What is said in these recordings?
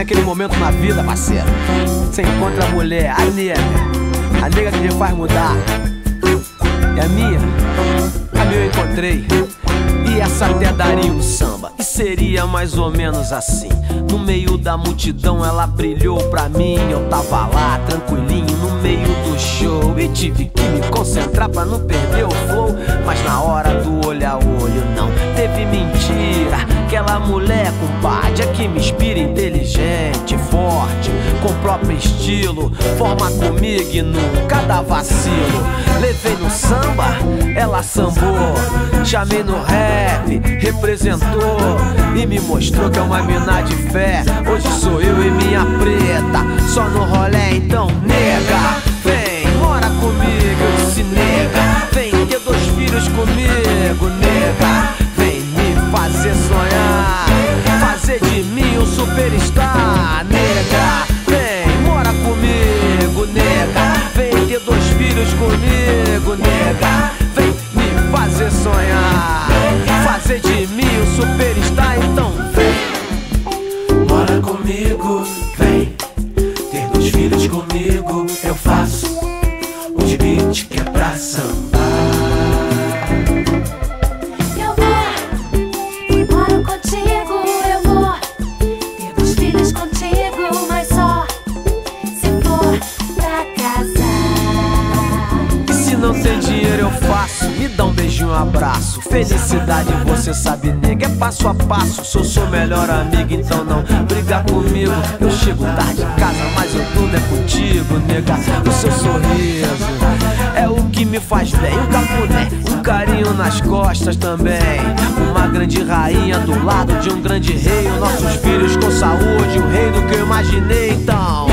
Tem aquele momento na vida, parceiro. Você encontra a mulher, a nega. A nega que me faz mudar. E a minha, a minha eu encontrei. E essa até daria um samba. E seria mais ou menos assim. No meio da multidão ela brilhou pra mim. Eu tava lá, tranquilinho, no meio do show. E tive que me concentrar pra não perder o flow. Mas na hora do olho a olho, não teve mentira. Aquela mulher, compadre, é que me inspira inteligente, forte, com próprio estilo. Forma comigo e nunca dá vacilo. Levei no samba, ela sambou. Chamei no rap, representou. E me mostrou que é uma mina de fé. Hoje sou eu e minha preta. Só no rolê, então, nega. Vem, mora comigo, eu disse nega. Vem ter dois filhos comigo, nega. Felicidade você sabe, nega, é passo a passo. Sou seu melhor amigo, então não briga comigo. Eu chego tarde em casa, mas eu tudo é contigo, nega. O seu sorriso me faz bem. Um cafuné, um carinho nas costas também. Uma grande rainha do lado de um grande rei. Os nossos filhos com saúde, o reino que eu imaginei, então.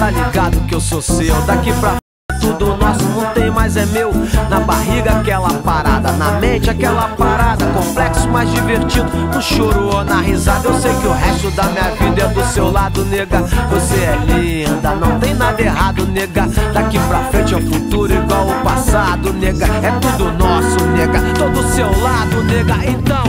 Tá ligado que eu sou seu. Daqui pra tudo nosso não tem mais é meu. Na barriga aquela parada, na mente aquela parada. Complexo mais divertido, no choro ou na risada. Eu sei que o resto da minha vida é do seu lado, nega. Você é linda, não tem nada errado, nega. Daqui pra frente é o futuro igual o passado, nega. É tudo nosso, nega. Todo seu lado, nega. Então,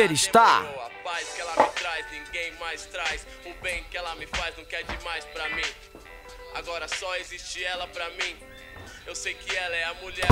um superstar. A paz que ela me traz, ninguém mais traz. O bem que ela me faz, não quer demais pra mim. Agora só existe ela pra mim. Eu sei que ela é a mulher